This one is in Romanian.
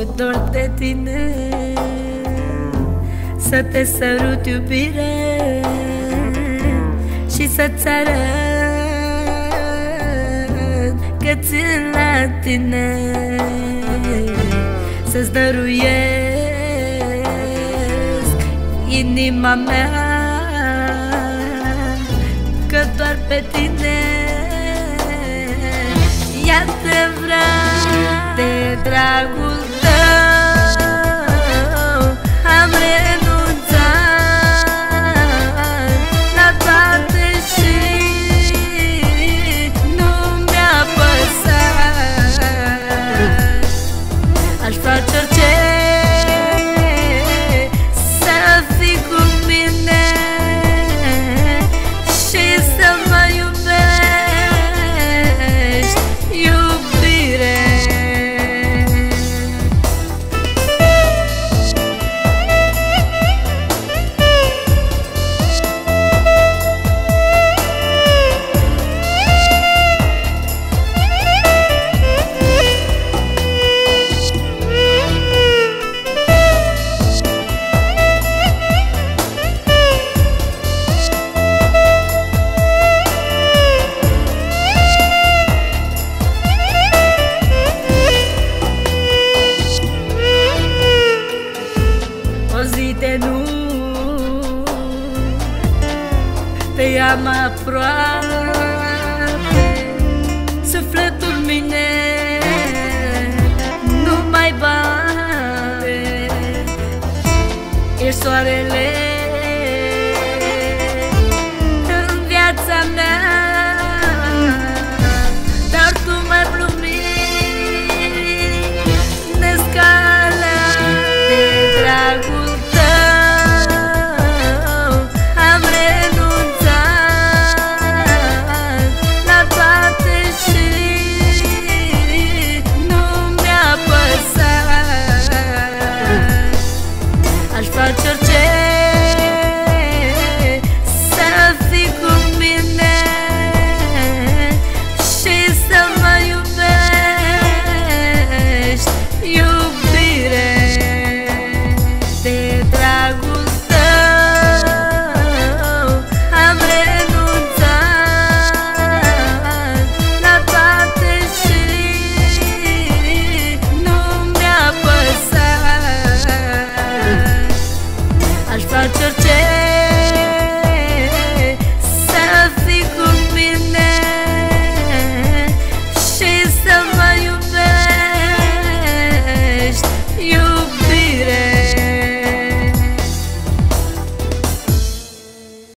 Mi-e dor de tine. Să te sărut iubire Și să-ți arăt Că țin la tine. Să-ți dăruiesc Inima mea Că doar pe tine Te am aproape Sufletul mine. Nu mai bate Ești soarele aș face